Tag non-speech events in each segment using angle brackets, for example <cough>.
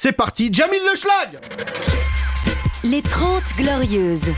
c'est parti, Jamil le schlag Les 30 Glorieuses.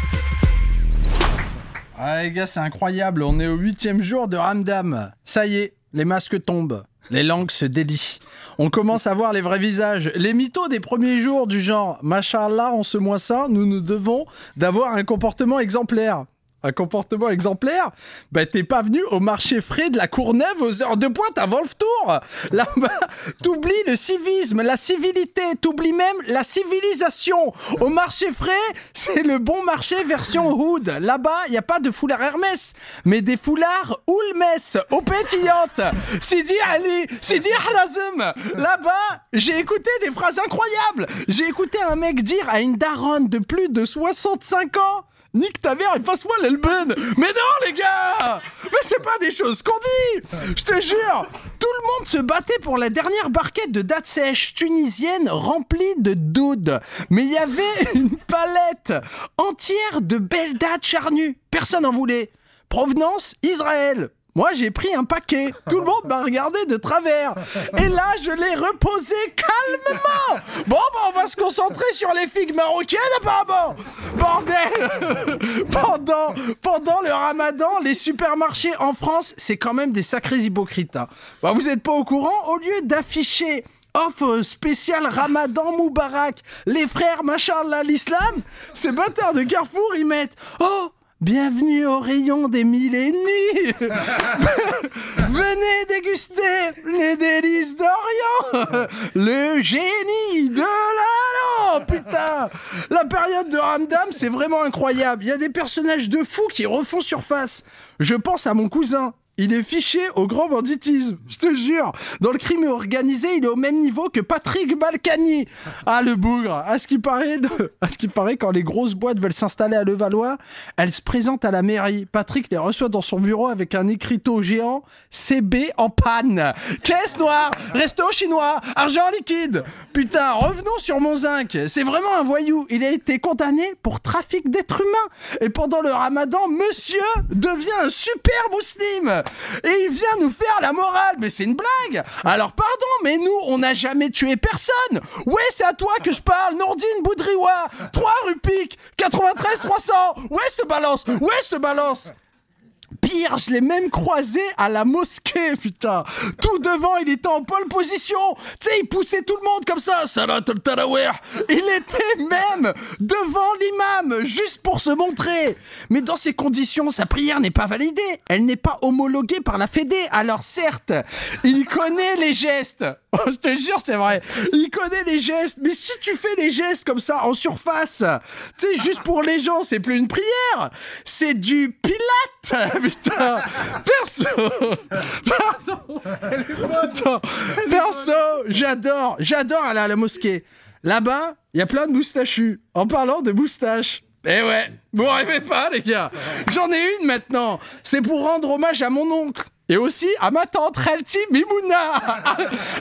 Ah les gars, c'est incroyable, on est au huitième jour de Ramdam. Ça y est, les masques tombent, les langues se délient. On commence à voir les vrais visages. Les mythos des premiers jours du genre « Machallah, en ce mois saint, nous nous devons d'avoir un comportement exemplaire » un comportement exemplaire, bah t'es pas venu au marché frais de la Courneuve aux heures de pointe avant le tour. Là-bas, t'oublies le civisme, la civilité, t'oublies même la civilisation. Au marché frais, c'est le bon marché version hood. Là-bas, y a pas de foulard Hermès, mais des foulards Oulmès, aux pétillantes. Sidi Ali, Sidi Harazem. Là-bas, j'ai écouté des phrases incroyables. J'ai écouté un mec dire à une daronne de plus de 65 ans Nique ta mère et passe-moi l'Elben Mais non les gars Mais c'est pas des choses qu'on dit Je te jure Tout le monde se battait pour la dernière barquette de dattes sèches tunisienne remplie de doudes. Mais il y avait <laughs> une palette entière de belles dates charnues. Personne en voulait. Provenance Israël. Moi, j'ai pris un paquet. Tout le monde m'a regardé de travers. Et là, je l'ai reposé calmement. Bon, bah, on va se concentrer sur les figues marocaines, apparemment. Bordel pendant, le ramadan, les supermarchés en France, c'est quand même des sacrés hypocrites. hein. Bah, vous êtes pas au courant? Au lieu d'afficher offre spéciale Ramadan Moubarak, les frères Machallah l'islam, ces bâtards de Carrefour, ils mettent « Oh Bienvenue au rayon des mille et une nuits <laughs> Venez déguster les délices d'Orient Le génie de la lampe Putain La période de Ramdam, c'est vraiment incroyable. Il y a des personnages de fous qui refont surface. Je pense à mon cousin. Il est fiché au grand banditisme, je te jure. Dans le crime organisé, il est au même niveau que Patrick Balkany. Ah, le bougre. À ce qui paraît, à ce paraît, quand les grosses boîtes veulent s'installer à Levallois, elles se présentent à la mairie. Patrick les reçoit dans son bureau avec un écriteau géant CB en panne. Caisse noire, resto chinois, argent liquide. Putain, revenons sur mon zinc. C'est vraiment un voyou. Il a été condamné pour trafic d'êtres humains. Et pendant le ramadan, monsieur devient un super musulman. Et il vient nous faire la morale. Mais c'est une blague. Alors pardon, mais nous, on n'a jamais tué personne. Ouais, c'est à toi que je parle. Nordine Boudriwa. 3 rupiques. 93 300. Ouais, je balance. Ouais, je balance. Pire, je l'ai même croisé à la mosquée, putain. Tout devant, il était en pole position. Tu sais, il poussait tout le monde comme ça. Il était même devant l'imam, juste pour se montrer. Mais dans ces conditions, sa prière n'est pas validée. Elle n'est pas homologuée par la Fédé. Alors certes, il connaît les gestes. <laughs> Oh, je te jure, c'est vrai. Il connaît les gestes. Mais si tu fais les gestes comme ça, en surface, tu sais, juste pour les gens, c'est plus une prière. C'est du pilate. <laughs> Putain. Perso. Pardon. Attends. Perso, j'adore. J'adore aller à la mosquée. Là-bas, il y a plein de moustachus. En parlant de moustaches. Eh ouais, vous rêvez pas, les gars. J'en ai une maintenant. C'est pour rendre hommage à mon oncle. Et aussi à ma tante Relti Mimouna, <laughs>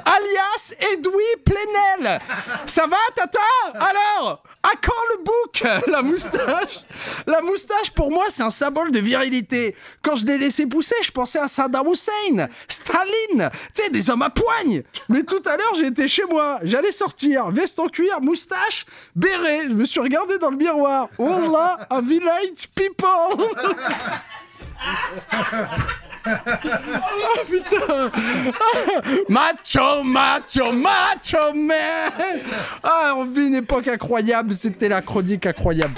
alias Edoui Plenel. Ça va, tata? Alors, à quand le bouc? <laughs> La moustache? La moustache, pour moi, c'est un symbole de virilité. Quand je l'ai laissé pousser, je pensais à Saddam Hussein, Staline, tu sais, des hommes à poigne. Mais tout à l'heure, j'étais chez moi, j'allais sortir, veste en cuir, moustache, béret. Je me suis regardé dans le miroir. Wallah, a village people <laughs> <laughs> Oh putain <laughs> Macho, macho, macho man Ah, on vit une époque incroyable, c'était la chronique incroyable.